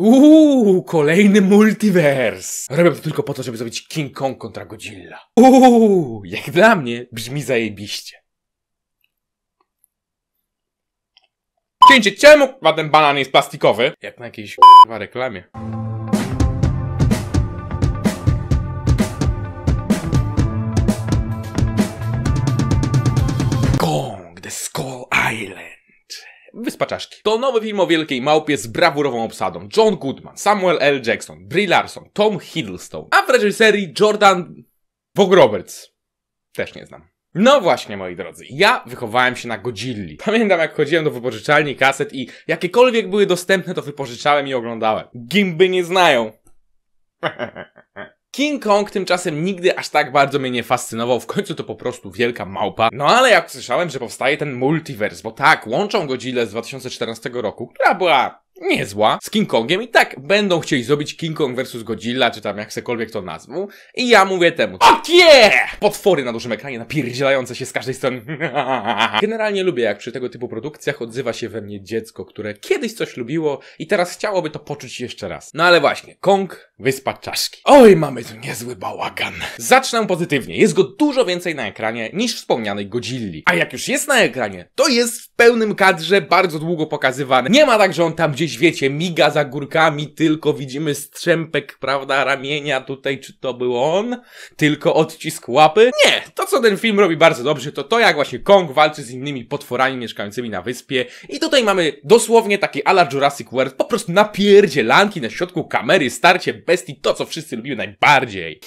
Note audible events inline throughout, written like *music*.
Uuu, kolejny multiverse. Robię to tylko po to, żeby zrobić King Kong kontra Godzilla. Uuu, jak dla mnie brzmi zajebiście. Cięcie, czemu ten banan jest plastikowy? Jak na jakiejś kurwa reklamie. Wyspa Czaszki. To nowy film o wielkiej małpie z brawurową obsadą. John Goodman, Samuel L. Jackson, Brie Larson, Tom Hiddleston, a w reżyserii Jordan Vogt Roberts. Też nie znam. No właśnie, moi drodzy, ja wychowałem się na Godzilli. Pamiętam, jak chodziłem do wypożyczalni kaset i jakiekolwiek były dostępne, to wypożyczałem i oglądałem. Gimby nie znają. *laughs* King Kong tymczasem nigdy aż tak bardzo mnie nie fascynował, w końcu to po prostu wielka małpa. No ale jak słyszałem, że powstaje ten multiverse, bo tak, łączą Godzilla z 2014 roku, która była niezła, z King Kongiem i tak będą chcieli zrobić King Kong vs Godzilla, czy tam jak sekolwiek to nazwą. I ja mówię temu, yeah! Potwory na dużym ekranie napierdzielające się z każdej strony. *laughs* Generalnie lubię, jak przy tego typu produkcjach odzywa się we mnie dziecko, które kiedyś coś lubiło i teraz chciałoby to poczuć jeszcze raz. No ale właśnie, Kong, Wyspa Czaszki. Oj, mamy tu niezły bałagan. Zacznę pozytywnie. Jest go dużo więcej na ekranie niż wspomnianej Godzilli. A jak już jest na ekranie, to jest w pełnym kadrze, bardzo długo pokazywany. Nie ma tak, że on tam gdzieś, wiecie, miga za górkami, tylko widzimy strzępek, prawda, ramienia tutaj, czy to był on? Tylko odcisk łapy? Nie! To, co ten film robi bardzo dobrze, to to, jak właśnie Kong walczy z innymi potworami mieszkającymi na wyspie. I tutaj mamy dosłownie takie ala Jurassic World, po prostu napierdzielanki na środku kamery, starcie bestii, to, co wszyscy lubimy najbardziej.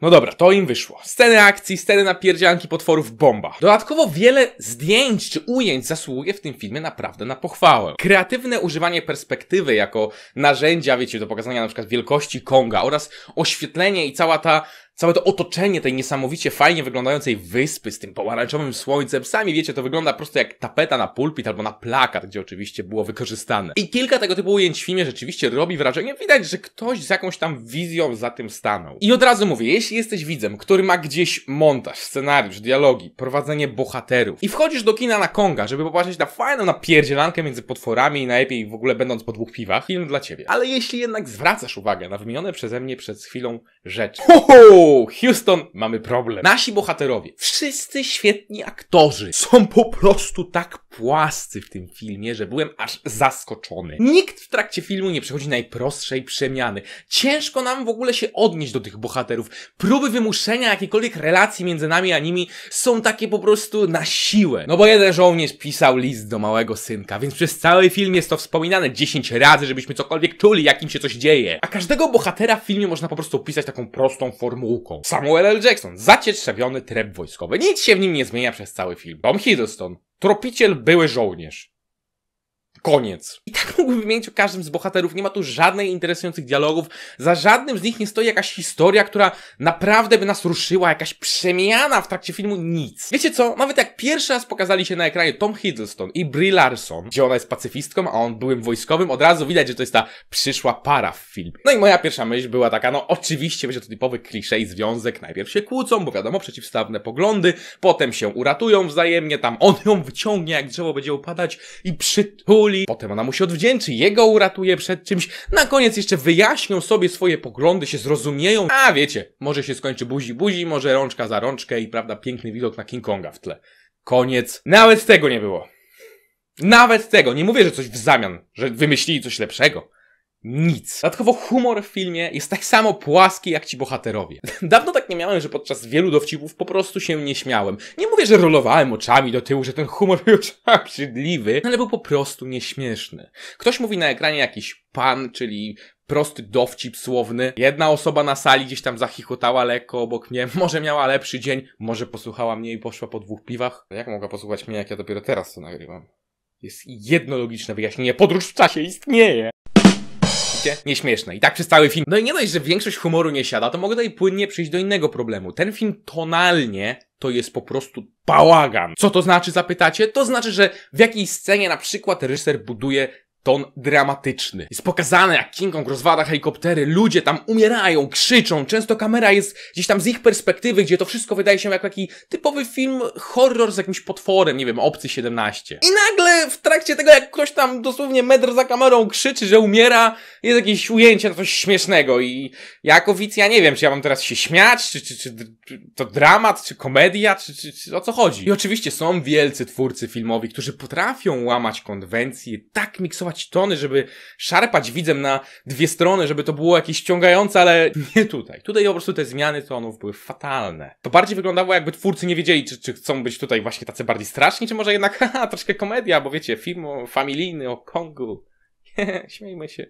No dobra, to im wyszło. Sceny akcji, sceny napierdzianki potworów, bomba. Dodatkowo wiele zdjęć czy ujęć zasługuje w tym filmie naprawdę na pochwałę. Kreatywne używanie perspektywy jako narzędzia, wiecie, do pokazania na przykład wielkości Konga oraz oświetlenie i cała ta Całe to otoczenie tej niesamowicie fajnie wyglądającej wyspy z tym pomarańczowym słońcem, sami wiecie, to wygląda po prostu jak tapeta na pulpit albo na plakat, gdzie oczywiście było wykorzystane. I kilka tego typu ujęć w filmie rzeczywiście robi wrażenie, widać, że ktoś z jakąś tam wizją za tym stanął. I od razu mówię, jeśli jesteś widzem, który ma gdzieś montaż, scenariusz, dialogi, prowadzenie bohaterów i wchodzisz do kina na Konga, żeby popatrzeć na fajną napierdzielankę między potworami i najlepiej w ogóle będąc po dwóch piwach, film dla ciebie. Ale jeśli jednak zwracasz uwagę na wymienione przeze mnie przed chwilą rzeczy, ho, ho! Houston, mamy problem. Nasi bohaterowie, wszyscy świetni aktorzy, są po prostu tak płascy w tym filmie, że byłem aż zaskoczony. Nikt w trakcie filmu nie przechodzi najprostszej przemiany. Ciężko nam w ogóle się odnieść do tych bohaterów. Próby wymuszenia jakiejkolwiek relacji między nami a nimi są takie po prostu na siłę. No bo jeden żołnierz pisał list do małego synka, więc przez cały film jest to wspominane 10 razy, żebyśmy cokolwiek czuli, jakim się coś dzieje. A każdego bohatera w filmie można po prostu opisać taką prostą formułką. Samuel L. Jackson, zacietrzewiony tryb wojskowy. Nic się w nim nie zmienia przez cały film. Tom Hiddleston, tropiciel, były żołnierz. Koniec. I tak *laughs* mógłbym wymienić o każdym z bohaterów. Nie ma tu żadnych interesujących dialogów. Za żadnym z nich nie stoi jakaś historia, która naprawdę by nas ruszyła, jakaś przemiana w trakcie filmu. Nic. Wiecie co? Nawet jak pierwszy raz pokazali się na ekranie Tom Hiddleston i Brie Larson, gdzie ona jest pacyfistką, a on byłym wojskowym, od razu widać, że to jest ta przyszła para w filmie. No i moja pierwsza myśl była taka, no oczywiście będzie to typowy kliszej związek. Najpierw się kłócą, bo wiadomo, przeciwstawne poglądy, potem się uratują wzajemnie, tam on ją wyciągnie, jak drzewo będzie upadać i przytuli potem ona mu się odwdzięczy, jego uratuje przed czymś, na koniec jeszcze wyjaśnią sobie swoje poglądy, się zrozumieją, a wiecie, może się skończy buzi buzi, może rączka za rączkę i prawda, piękny widok na King Konga w tle. Koniec. Nawet tego nie było. Nawet tego. Nie mówię, że coś w zamian, że wymyślili coś lepszego. Nic. Dodatkowo humor w filmie jest tak samo płaski jak ci bohaterowie. *laughs* Dawno tak nie miałem, że podczas wielu dowcipów po prostu się nie śmiałem. Nie mówię, że rolowałem oczami do tyłu, że ten humor *laughs* był obrzydliwy, ale był po prostu nieśmieszny. Ktoś mówi na ekranie jakiś pan, czyli prosty dowcip słowny. Jedna osoba na sali gdzieś tam zachichotała lekko obok mnie. *laughs* Może miała lepszy dzień, może posłuchała mnie i poszła po dwóch piwach. Jak mogła posłuchać mnie, jak ja dopiero teraz to nagrywam? Jest jedno logiczne wyjaśnienie. Podróż w czasie istnieje nieśmieszne. I tak przez cały film. No i nie dość, że większość humoru nie siada, to mogę tutaj płynnie przejść do innego problemu. Ten film tonalnie to jest po prostu bałagan. Co to znaczy, zapytacie? To znaczy, że w jakiejś scenie na przykład reżyser buduje ton dramatyczny. Jest pokazane, jak King Kong rozwala helikoptery, ludzie tam umierają, krzyczą, często kamera jest gdzieś tam z ich perspektywy, gdzie to wszystko wydaje się jak taki typowy film horror z jakimś potworem, nie wiem, Obcy 17. I nagle w trakcie tego, jak ktoś tam dosłownie metr za kamerą krzyczy, że umiera, jest jakieś ujęcie na coś śmiesznego i ja jako widz, ja nie wiem, czy ja mam teraz się śmiać, czy, czy, czy, czy to dramat, czy komedia, czy, czy, czy o co chodzi. I oczywiście są wielcy twórcy filmowi, którzy potrafią łamać konwencje, tak miksować tony, żeby szarpać widzem na dwie strony, żeby to było jakieś ściągające, ale nie tutaj. Tutaj po prostu te zmiany tonów były fatalne. To bardziej wyglądało jakby twórcy nie wiedzieli, czy, czy chcą być tutaj właśnie tacy bardziej straszni, czy może jednak *laughs* haha, troszkę komedia, bo wiecie, film familijny o Kongu. *laughs* Śmiejmy się.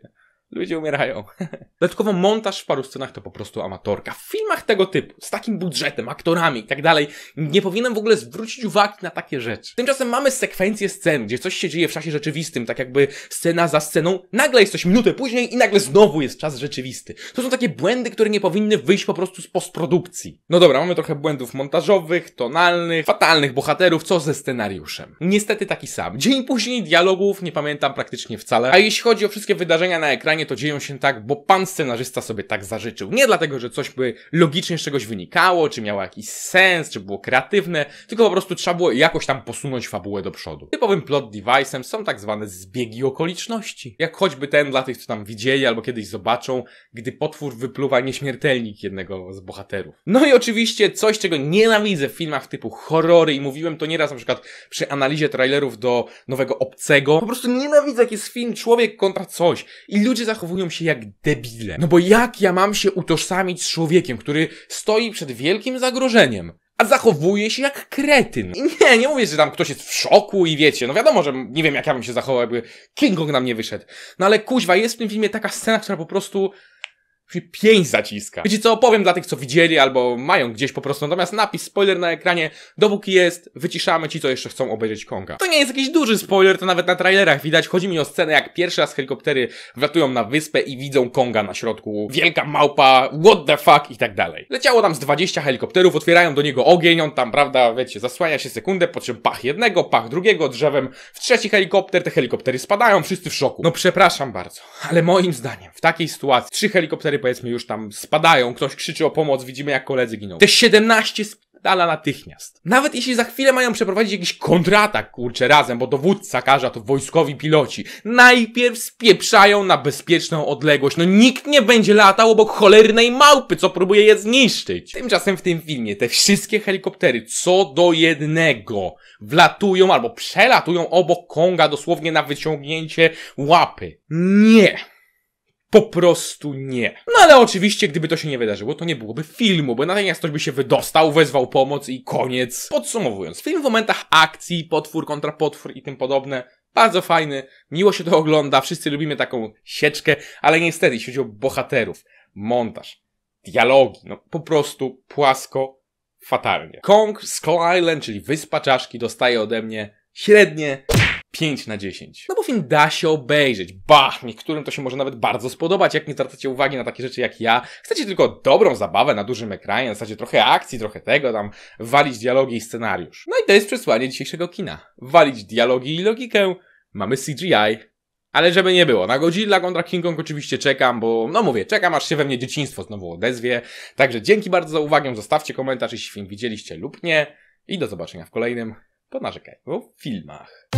Ludzie umierają. *laughs* Dodatkowo montaż w paru scenach to po prostu amatorka. W filmach tego typu, z takim budżetem, aktorami i tak dalej, nie powinienem w ogóle zwrócić uwagi na takie rzeczy. Tymczasem mamy sekwencję scen, gdzie coś się dzieje w czasie rzeczywistym, tak jakby scena za sceną, nagle jest coś minutę później i nagle znowu jest czas rzeczywisty. To są takie błędy, które nie powinny wyjść po prostu z postprodukcji. No dobra, mamy trochę błędów montażowych, tonalnych, fatalnych bohaterów, co ze scenariuszem. Niestety taki sam. Dzień później dialogów nie pamiętam praktycznie wcale, a jeśli chodzi o wszystkie wydarzenia na ekranie, to dzieją się tak, bo pan scenarzysta sobie tak zażyczył. Nie dlatego, że coś by logicznie z czegoś wynikało, czy miało jakiś sens, czy było kreatywne, tylko po prostu trzeba było jakoś tam posunąć fabułę do przodu. Typowym plot device'em są tak zwane zbiegi okoliczności. Jak choćby ten dla tych, co tam widzieli albo kiedyś zobaczą, gdy potwór wypluwa nieśmiertelnik jednego z bohaterów. No i oczywiście coś, czego nienawidzę w filmach typu horrory i mówiłem to nieraz na przykład przy analizie trailerów do nowego Obcego. Po prostu nienawidzę, jak jest film Człowiek kontra coś i ludzie zachowują się jak debile. No bo jak ja mam się utożsamić z człowiekiem, który stoi przed wielkim zagrożeniem? A zachowuje się jak kretyn. I nie, nie mówię, że tam ktoś jest w szoku i wiecie, no wiadomo, że nie wiem jak ja bym się zachował, jakby King Kong na mnie wyszedł. No ale kuźwa, jest w tym filmie taka scena, która po prostu pięć zaciska. Wiecie co, opowiem dla tych, co widzieli albo mają gdzieś po prostu, natomiast napis spoiler na ekranie, dopóki jest, wyciszamy ci, co jeszcze chcą obejrzeć Konga. To nie jest jakiś duży spoiler, to nawet na trailerach widać. Chodzi mi o scenę, jak pierwszy raz helikoptery wlatują na wyspę i widzą Konga na środku. Wielka małpa, what the fuck i tak dalej. Leciało tam z 20 helikopterów, otwierają do niego ogień, on tam, prawda, wiecie, zasłania się sekundę, po czym pach jednego, pach drugiego, drzewem w trzeci helikopter, te helikoptery spadają, wszyscy w szoku. No przepraszam bardzo, ale moim zdaniem w takiej sytuacji trzy helikoptery powiedzmy już tam spadają, ktoś krzyczy o pomoc, widzimy jak koledzy giną. Te 17 spadala natychmiast. Nawet jeśli za chwilę mają przeprowadzić jakiś kontratak, kurczę, razem, bo dowódca każe, to wojskowi piloci, najpierw spieprzają na bezpieczną odległość. No nikt nie będzie latał obok cholernej małpy, co próbuje je zniszczyć. Tymczasem w tym filmie te wszystkie helikoptery, co do jednego, wlatują albo przelatują obok Konga dosłownie na wyciągnięcie łapy. Nie. Po prostu nie. No ale oczywiście, gdyby to się nie wydarzyło, to nie byłoby filmu, bo natychmiast ktoś by się wydostał, wezwał pomoc i koniec. Podsumowując, film w momentach akcji, potwór kontra potwór i tym podobne, bardzo fajny, miło się to ogląda, wszyscy lubimy taką sieczkę, ale niestety, jeśli chodzi o bohaterów, montaż, dialogi, no po prostu płasko, fatalnie. Kong Skull Island, czyli Wyspa Czaszki, dostaje ode mnie średnie 5 na 10. No bo film da się obejrzeć. Bah, niektórym to się może nawet bardzo spodobać, jak nie zwracacie uwagi na takie rzeczy jak ja. Chcecie tylko dobrą zabawę na dużym ekranie, w zasadzie trochę akcji, trochę tego, tam walić dialogi i scenariusz. No i to jest przesłanie dzisiejszego kina. Walić dialogi i logikę. Mamy CGI. Ale żeby nie było, na Godzilla kontra King Kong oczywiście czekam, bo no mówię, czekam aż się we mnie dzieciństwo znowu odezwie. Także dzięki bardzo za uwagę, zostawcie komentarz, jeśli film widzieliście lub nie. I do zobaczenia w kolejnym, po narzekaniu w filmach.